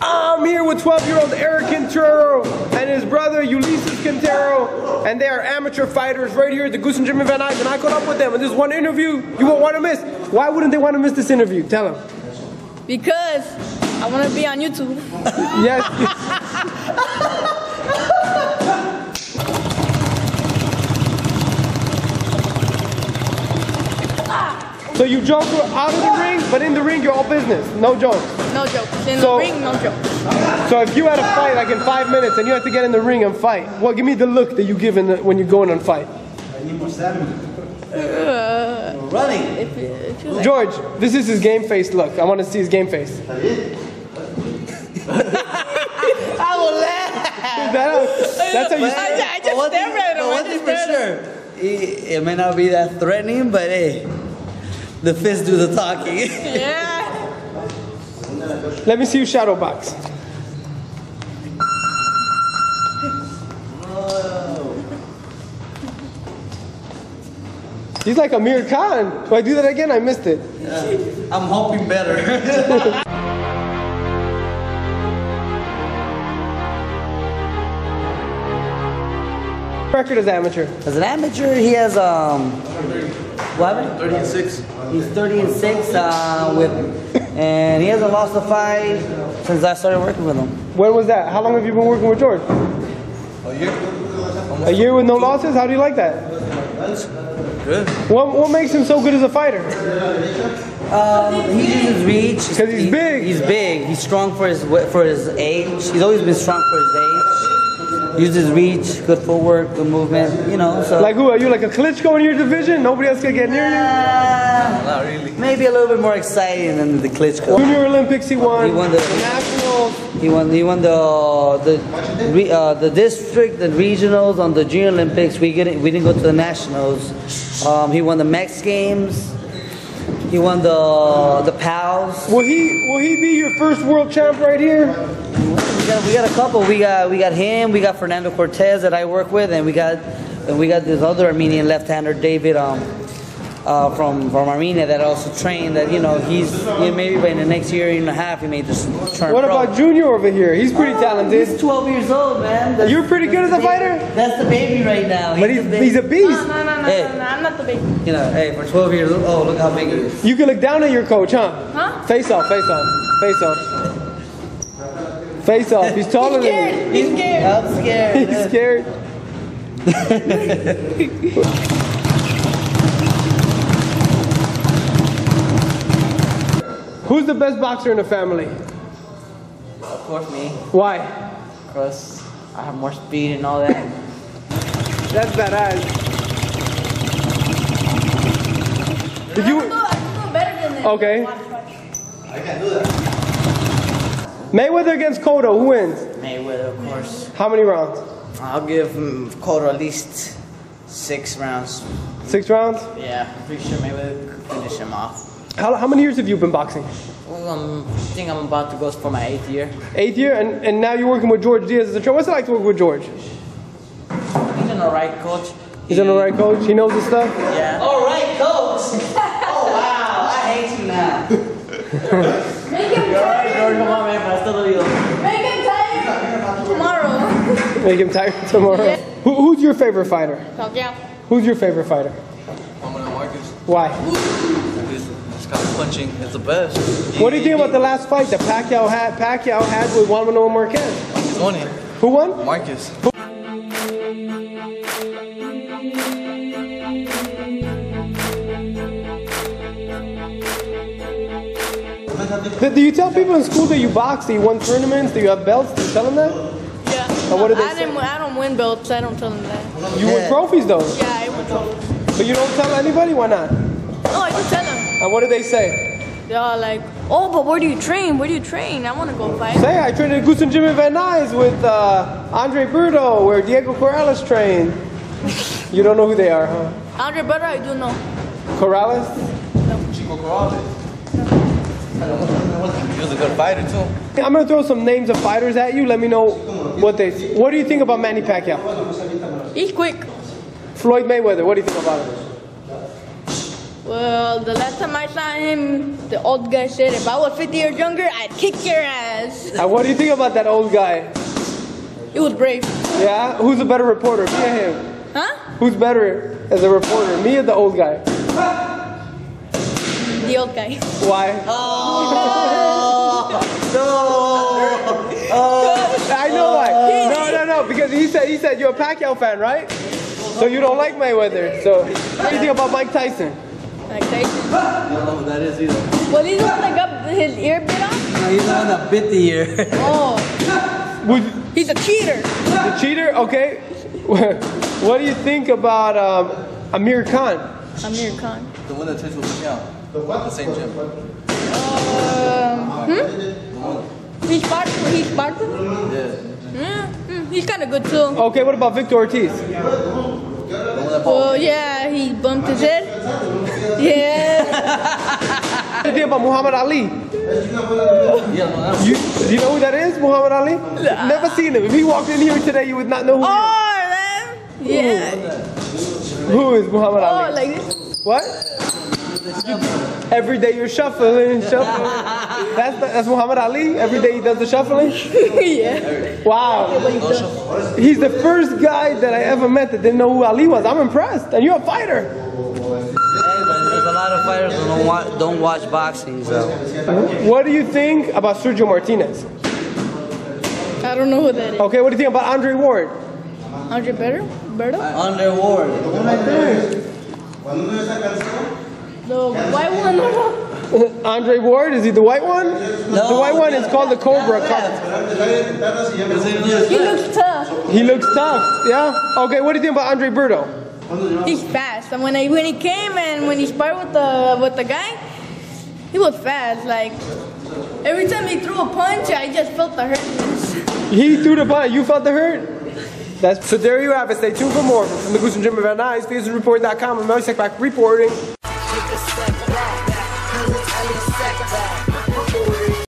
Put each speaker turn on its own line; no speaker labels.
I'm here with 12-year-old Eric Quintero and his brother Ulysses Quintero, and they are amateur fighters right here at the Goossen Jimmy Van Nuys, and I caught up with them, and this one interview you won't want to miss. Why wouldn't they want to miss this interview? Tell them.
Because I want to be on YouTube.
Yes. so you joke out of the ring, but in the ring you're all business, no jokes.
No jokes. In
So-
the ring, no joke.
So if you had a fight like in five minutes and you had to get in the ring and fight, well, give me the look that you give in the, when you're going on fight.
Uh, Running.
If you, if you like.
George, this is his game face look. I want to see his game face.
I will laugh.
That- that's how you.
I, ju- I just stare at him. I
One
just
thing for
stare at him.
sure, it, it may not be that threatening, but hey, the fists do the talking.
Yeah.
Let me see you shadow box. He's like Amir Khan. Do I do that again? I missed it.
I'm hoping better.
Record as amateur.
As an amateur, he has um, what happened?
30 and 6.
He's 30 and six uh, with, and he hasn't lost a fight since I started working with him.
When was that? How long have you been working with George?
A year?
A year with no losses? How do you like that?
Good.
What, what makes him so good as a fighter?
Um, he uses reach
'Cause he's
He-
big.
He's big. He's strong for his for his age. He's always been strong for his age. Uses reach, good footwork, good movement. You know, so
Like who? Are you like a Klitschko in your division? Nobody else can get near you?
Uh,
Not really.
maybe a little bit more exciting than the Klitschko.
Junior Olympics he won.
He won the-
nationals.
He won. He won the the re- uh, the district, the regionals on the Junior Olympics. We get we didn't go to the nationals. Um, he won the Mex Games. He won the the PALs.
Will he will he be your first world champ right here?
We got, we got a couple. We got we got him. We got Fernando Cortez that I work with, and we got and we got this other Armenian left-hander David um, uh, from from Armenia that also trained. That you know he's you know, maybe by the next year and a half he may just turn.
What
pro.
about Junior over here? He's pretty
He's
talented.
12 years old, man. That's-
You're pretty good as a
that's the
fighter?
That's the baby right now.
But he's,
the baby.
he's a beast.
No, no, no, no,
Hey.
no, no, I'm not the baby.
You know, hey, for 12 years old, oh, look how big he is.
You can look down at your coach, huh?
Huh?
Face off, face off, face off. Face off. He's taller
He's
than
scared. He's scared.
I'm scared.
He's scared. Who's the best boxer in the family?
Of course, me,
Why?
because I have more speed and all that.
That's badass. Did
I
you?
can do, I can do better than this.
Okay.
Watch, watch.
Mayweather against Cotto, who wins?
Mayweather, of course.
How many rounds?
I'll give him Cotto at least six rounds.
Six rounds?
Yeah, I'm pretty sure Mayweather could finish him off.
How, how many years have you been boxing?
Well, um, I think I'm about to go for my eighth year.
Eighth year, and, and now you're working with George Diaz as a trainer. What's it like to work with George?
He's an alright coach.
He's an alright coach. He knows his stuff.
Yeah.
All right, coach. oh, wow. I hate you now.
Make him
You're alright,
tired.
George. Come on, man, but I still love you.
Make him tired tomorrow.
Make him tired tomorrow.
Yeah.
Who, who's your favorite fighter?
Pacquiao.
Who's your favorite fighter?
I'm gonna Marquez.
Why?
This, this kind of punching is the best.
What do you think about the last fight that Pacquiao had? Pacquiao had with Juan Manuel Marquez.
He's on it.
Who won?
Marquez.
Do do you tell people in school that you box, that you won tournaments, that you have belts? Do you tell them that?
Yeah.
And what did they
I
say?
didn't. I don't win belts. I don't tell them that.
You win trophies though,
Yeah, I win trophies.
but you don't tell anybody. Why not?
No, I do tell them.
And what do they say?
They're all like, "Oh, but where do you train? Where do you train? I want to go fight."
Say I trained at Goossen Jimmy Van Nuys with uh, Andre Berto, where Diego Corrales trained. You don't know who they are, huh?
Andre Berto, I do know.
Corrales? No.
Chico Corrales. He was a good fighter too.
I'm gonna throw some names of fighters at you. Let me know what they. What do you think about Manny Pacquiao?
He's quick.
Floyd Mayweather. What do you think about him?
Well, the last time I saw him, the old guy said, if I was 50 years younger, I'd kick your ass.
And what do you think about that old guy?
He was brave.
Yeah? Who's a better reporter, me or him?
Huh?
Who's better as a reporter, me or the old guy?
The old guy.
Why? Oh. I know why. No, no, no. Because he said he said you're a Pacquiao fan, right? So you don't like Mayweather. So what do you think about Mike Tyson?
Mike Tyson.
I don't know who that is either.
Well, he's the one that got his ear bit off.
No, he's the one that bit the ear.
Oh,
Would
he's a cheater.
the cheater? Okay. What do you think about um, Amir Khan?
Amir Khan.
The one that trains with Pacquiao. The same gym.
Um, hmm? He's part. He's part.
Yeah.
Yeah, mm, he's kind of good too.
Okay. What about Victor Ortiz?
The one that
Well, yeah, he bumped his head. Yeah.
What do you think about Muhammad Ali?
Yeah, no, that's
You, do you know who that is, Muhammad Ali? Never seen him. If he walked in here today, you would not know who. he
Oh, man. Yeah.
is. Who is Muhammad
Oh,
Ali?
like this.
What? Every day you're shuffling, shuffling. That's the, that's Muhammad Ali. Every day he does the shuffling.
yeah.
Wow. He's the first guy that I ever met that didn't know who Ali was. I'm impressed. And you're a fighter.
There's a lot of fighters that don't watch, don't watch boxing, so.
What do you think about Sergio Martinez?
I don't know who that is.
Okay, what do you think about Andre Ward?
Andre Berto? Berto?
Under Ward.
The white one?
Andre Ward, is he the white one? No, the white one is called the Cobra.
He looks tough.
He looks tough, yeah? Okay, what do you think about Andre Berto?
He's fast. And when I when he came and when he sparred with the with the guy, he was fast. Like every time he threw a punch, I just felt the hurt.
He threw the ball. You felt the hurt? That's so there you have it. Stay tuned for more from the Goossen Gym of Van Nuys, FusionReport.com, and Elie Seckbach reporting.